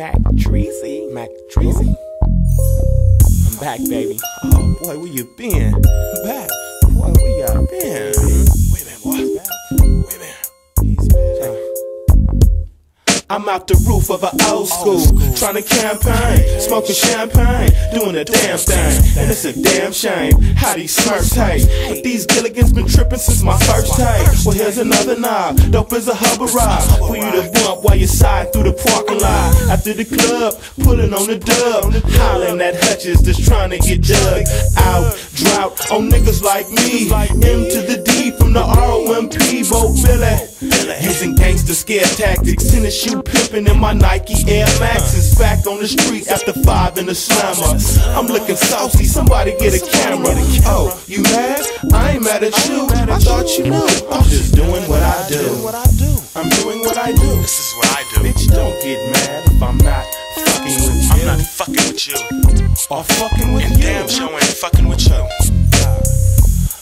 Mac Treasy. Mac Treasy. I'm back, baby. Oh boy, where you been? I'm back. Boy, where you been? Mm-hmm. Wait a minute, boy. Wait a minute. I'm out the roof of an old school, trying to campaign, smoking champagne, doing a damn thing, and it's a damn shame how these smurfs hate. But these Gilligans been tripping since my first tape. Well, here's another knob, dope as a hover ride, for you to while you side through the parking lot. After the club, pulling on the dub, hollering at hutches just trying to get dug out. Drought on niggas like me, M to the D from the ROMP, Bo Billy. Using gangster scare tactics, tennis shoe pimping in my Nike Air Maxes. Back on the street after five in the slammer. I'm looking saucy, somebody get a camera. Oh, you mad? I ain't mad at you. I thought you knew. I'm just doing what I do. I'm doing what I do. This is what I do. Bitch, don't get mad if I'm not fucking with you. I'm not fucking with you. or fucking with And you. damn sure ain't fucking with you.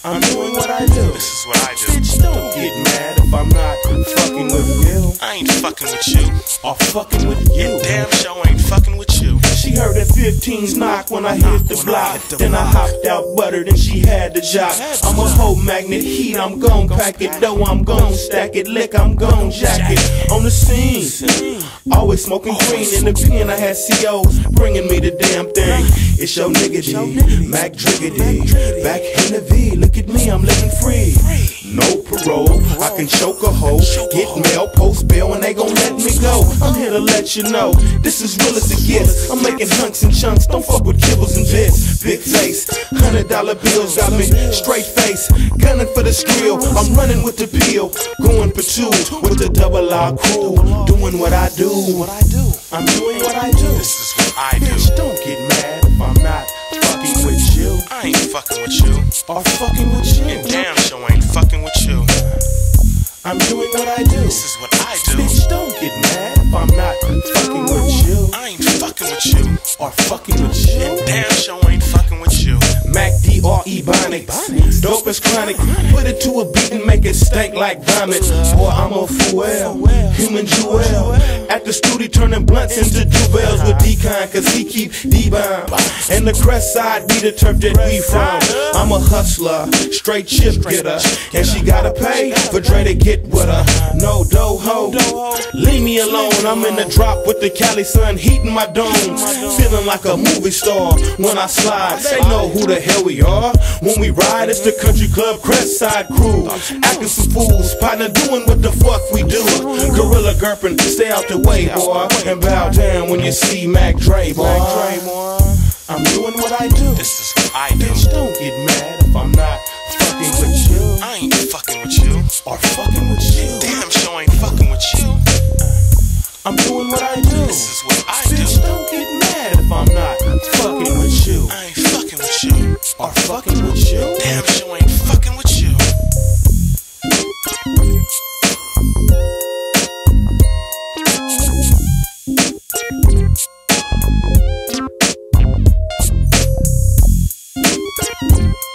I'm doing what I do. This is what I do. Bitch, don't get mad if I'm not fucking with you I ain't fucking with you. or fucking with you. Damn sure ain't fucking with you. Heard that 15's knock when I hit the block. Then I hopped out buttered and she had the jock. I'm a whole magnet heat, I'm gon' pack it. Though I'm gon' stack it, lick, I'm gon' jack it. On the scene, always smoking green in the pen. I had COs bringing me the damn thing. It's your nigga D, Mac Driggity. Back in the V, look at me, I'm living free. No parole, can choke a hoe, get mail, post bail, and they gon' let me go. I'm here to let you know, this is real as it gets. I'm making hunks and chunks, don't fuck with kibbles and bits. Big face, hundred dollar bills got me straight face, gunning for the skill, I'm running with the peel, going for two with the double R crew. Doing what I do, what I do. I'm doing what I do. This is what I do. Bitch, don't get mad if I'm not fucking with you I ain't fucking with you. or fucking with you. And damn I'm doing what I do. This is what I do. Bitch, don't get mad if I'm not fucking with you I ain't fucking with you. or fucking Dope is chronic. Put it to a beat and make it stank like vomit. Boy, I'm a fool, human jewel. At the studio, turning blunts into duvels with decon, cause he keep D-bomb. And the crest side be the turf that we from. I'm a hustler, straight chip getter. And she gotta pay for Dre to get with her. No dough ho, leave me alone. I'm in the drop with the Cali sun heating my dome. Feeling like a movie star when I slide. They know who the hell we are. When we we ride, it's the country club Crestside crew. Acting some fools, partner doing what the fuck we do. Gorilla gurping, stay out the way, boy. And bow down when you see Mac Dre, boy. I'm doing what I do. This is what I do. Bitch, don't get mad if I'm not fucking with you. I ain't fucking with you. Or fucking with you. Damn sure I ain't fucking with you. I'm doing what I do. This is what I do. Bitch, don't get mad if I'm not fucking with you with you are fucking with you. Damn, she ain't fucking with you. you.